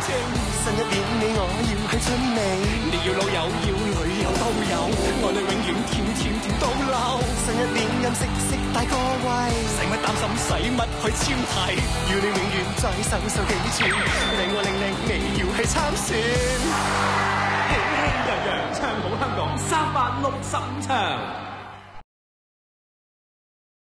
新一年你我要去亲你，你要老友要女友都有，爱你永远甜甜甜到老。新一年音食食大个胃，使乜担心使乜去挑剔，要你永远再瘦瘦几寸，令我令令你要去参选，喜气洋洋唱好香港三百六十五场。